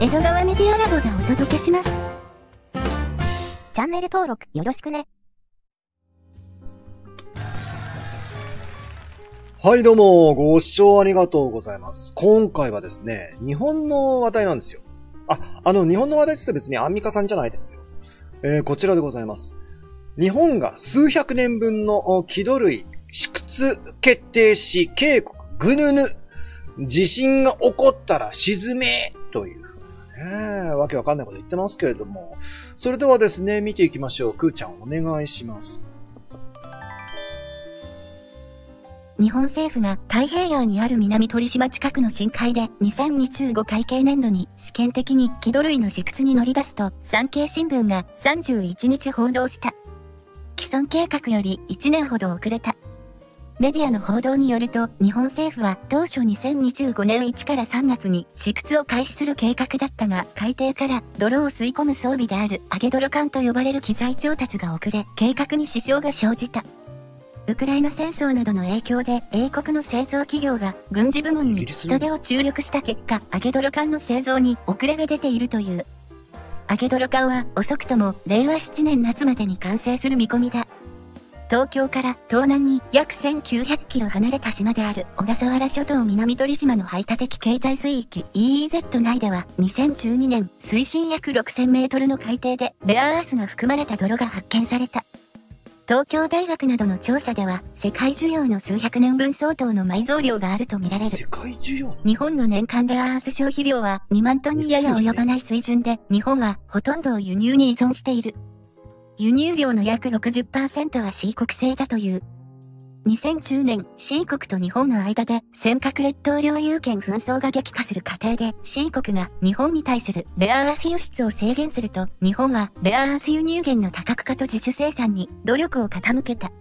江戸川メディアラボがお届けします。チャンネル登録よろしくね。はい、どうも、ご視聴ありがとうございます。今回はですね、日本の話題なんですよ。あ、あの、日本の話題って別にアンミカさんじゃないですよ。えー、こちらでございます。日本が数百年分の気土類、試掘決定し、警告、ぐぬぬ、地震が起こったら沈め、というね、わけわかんないこと言ってますけれども、それではですね、見ていきましょう。くーちゃんお願いします。日本政府が太平洋にある南鳥島近くの深海で2025会計年度に試験的に気土類の試掘に乗り出すと産経新聞が31日報道した。既存計画より1年ほど遅れた。メディアの報道によると、日本政府は当初2025年1から3月に試掘を開始する計画だったが、海底から泥を吸い込む装備である揚げ泥管と呼ばれる機材調達が遅れ、計画に支障が生じた。ウクライナ戦争などの影響で英国の製造企業が軍事部門に人手を注力した結果、揚げ泥管の製造に遅れが出ているという。揚げ泥管は遅くとも令和7年夏までに完成する見込みだ。東京から東南に約1900キロ離れた島である小笠原諸島南鳥島の排他的経済水域 EEZ 内では2012年水深約6000メートルの海底でレアアースが含まれた泥が発見された。東京大学などの調査では世界需要の数百年分相当の埋蔵量があるとみられる。世界需要？日本の年間レアアース消費量は2万トンにやや及ばない水準で、日本はほとんどを輸入に依存している。輸入量の約60%は C 国製だという。2010年、C 国と日本の間で尖閣列島領有権紛争が激化する過程で C 国が日本に対するレアアース輸出を制限すると、日本はレアアース輸入源の多角化と自主生産に努力を傾けた。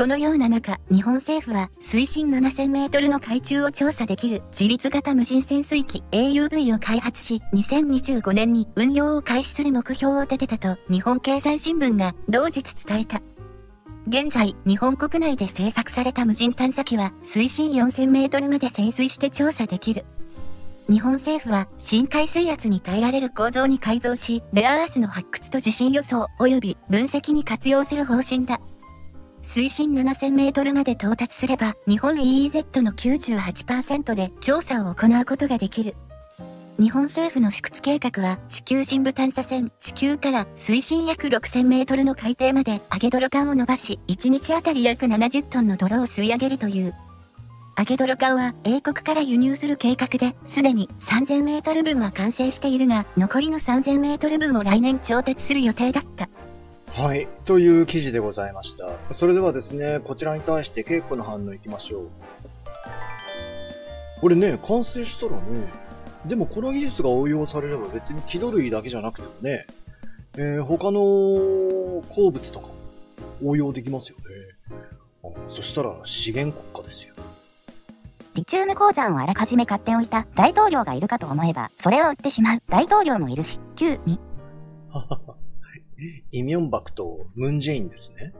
このような中、日本政府は水深7000メートルの海中を調査できる自立型無人潜水機 AUV を開発し、2025年に運用を開始する目標を立てたと日本経済新聞が同日伝えた。現在、日本国内で製作された無人探査機は水深4000メートルまで潜水して調査できる。日本政府は深海水圧に耐えられる構造に改造し、レアアースの発掘と地震予想及び分析に活用する方針だ。水深7000メートルまで到達すれば、日本 EEZ の98%で調査を行うことができる。日本政府の試掘計画は、地球深部探査船、地球から水深約6000メートルの海底まで揚げ泥管を伸ばし、1日あたり約70トンの泥を吸い上げるという。揚げ泥管は英国から輸入する計画で、すでに3000メートル分は完成しているが、残りの3000メートル分を来年調達する予定だった。はい。という記事でございました。それではですね、こちらに対して稽古の反応いきましょう。これね、完成したらね、でもこの技術が応用されれば別に気土類だけじゃなくてもね、えー、他の鉱物とか応用できますよね。あそしたら資源国家ですよ。リチウム鉱山をあらかじめ買っておいた大統領がいるかと思えば、それを売ってしまう大統領もいるし、9、2。イミョンバクとムンジェインですね。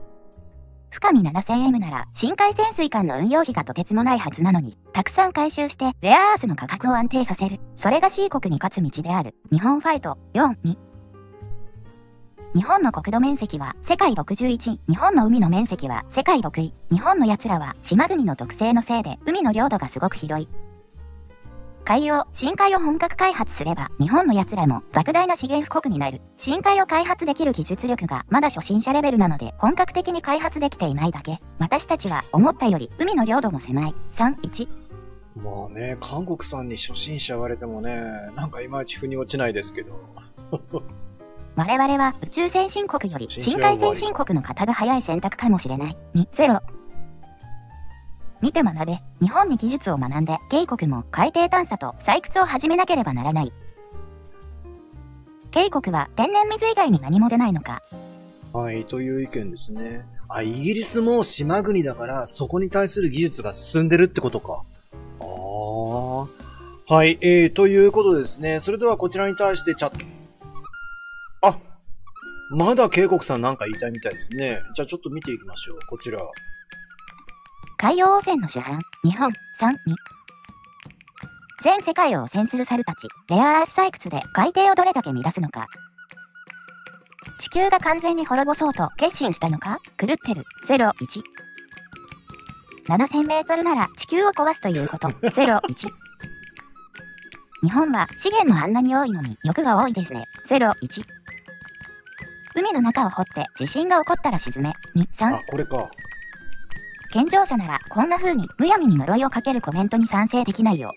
深み 7000M なら、深海潜水艦の運用費がとてつもないはずなのに、たくさん回収して、レアアースの価格を安定させる。それが C 国に勝つ道である。日本ファイト、4、2。日本の国土面積は世界61、日本の海の面積は世界6位。日本の奴らは島国の特性のせいで海の領土がすごく広い。海洋、深海を本格開発すれば、日本の奴らも莫大な資源富国になる。深海を開発できる技術力がまだ初心者レベルなので、本格的に開発できていないだけ。私たちは思ったより海の領土も狭い。3、1。まあね、韓国さんに初心者言われてもね、なんかいまいち腑に落ちないですけど。我々は宇宙先進国より深海先進国の方が早い選択かもしれない。2、0。見て学べ。日本に技術を学んで、渓谷も海底探査と採掘を始めなければならない。渓谷は天然水以外に何も出ないのか。はい、という意見ですね。あ、イギリスも島国だから、そこに対する技術が進んでるってことか。ああ。はい、えー、ということですね。それではこちらに対してチャット。あ、まだ渓谷さんなんか言いたいみたいですね。じゃあちょっと見ていきましょう。こちら。海洋汚染の主犯、日本、3、2。全世界を汚染する猿たち、レアアース採掘で海底をどれだけ乱すのか。地球が完全に滅ぼそうと決心したのか狂ってる。01。7000メートルなら地球を壊すということ。01。日本は資源もあんなに多いのに欲が多いですね。01。海の中を掘って地震が起こったら沈め。2、3。あ、これか。健常者ならこんな風にむやみに呪いをかけるコメントに賛成できないよ。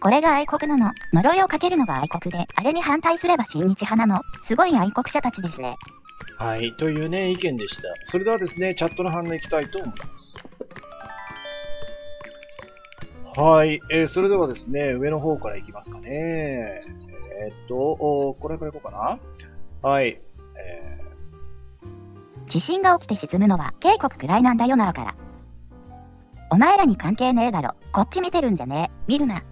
これが愛国なの。呪いをかけるのが愛国で、あれに反対すれば親日派なの。すごい愛国者たちですね。はい。というね、意見でした。それではですね、チャットの反応いきたいと思います。はい。えー、それではですね、上の方からいきますかね。えーっと、おこれからいこうかな。はい。え地震が起きて沈むのは警告くらいなんだよなから。お前らに関係ねえだろ。こっち見てるんじゃねえ。見るな。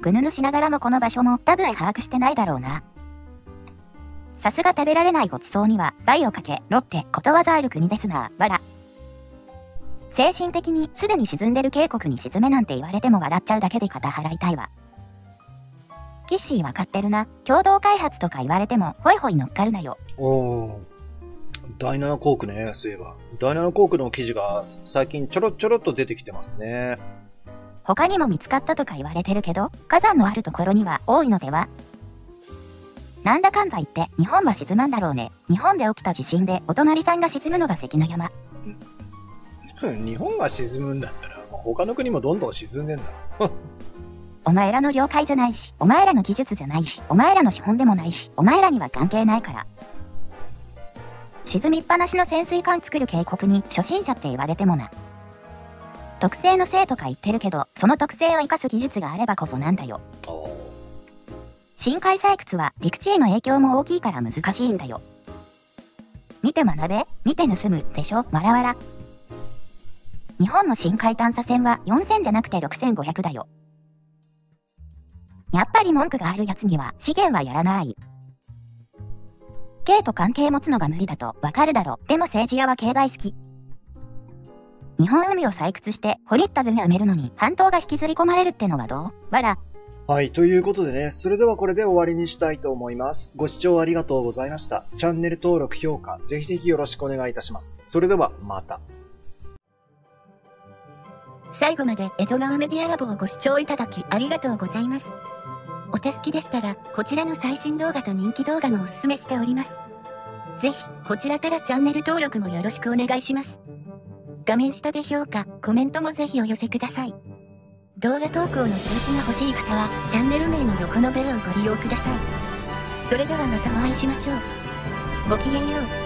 ぐぬぬしながらもこの場所も多分把握してないだろうな。さすが食べられないごちそうには、害をかけ、ろってことわざある国ですな、わら。精神的にすでに沈んでる渓谷に沈めなんて言われても笑っちゃうだけで肩払いたいわ。キッシーわかってるな。共同開発とか言われても、ホイホイ乗っかるなよ。おー第7コークね、そういえば。第7コークの記事が最近ちょろちょろっと出てきてますね。他にも見つかったとか言われてるけど、火山のあるところには多いのでは？なんだかんだ言って、日本は沈まんだろうね。日本で起きた地震で、お隣さんが沈むのが関の山。日本が沈むんだったら、まあ他の国もどんどん沈んでんだろ。お前らの了解じゃないし、お前らの技術じゃないし、お前らの資本でもないし、お前らには関係ないから。沈みっぱなしの潜水艦作る渓谷に初心者って言われてもな。特性のせいとか言ってるけど、その特性を生かす技術があればこそなんだよ。深海採掘は陸地への影響も大きいから難しいんだよ。見て学べ、見て盗むでしょ、わらわら。日本の深海探査船は4000じゃなくて6500だよ。やっぱり文句があるやつには資源はやらない。K と関係持つのが無理だとわかるだろ。でも政治屋は経大好き。日本海を採掘して掘りった分埋めるのに半島が引きずり込まれるってのはどう？わら。はい。ということでね、それではこれで終わりにしたいと思います。ご視聴ありがとうございました。チャンネル登録、評価、ぜひぜひよろしくお願いいたします。それでは、また。最後まで江戸川メディアラボをご視聴いただきありがとうございます。お手すきでしたら、こちらの最新動画と人気動画もおすすめしております。ぜひ、こちらからチャンネル登録もよろしくお願いします。画面下で評価、コメントもぜひお寄せください。動画投稿の通知が欲しい方は、チャンネル名の横のベルをご利用ください。それではまたお会いしましょう。ごきげんよう。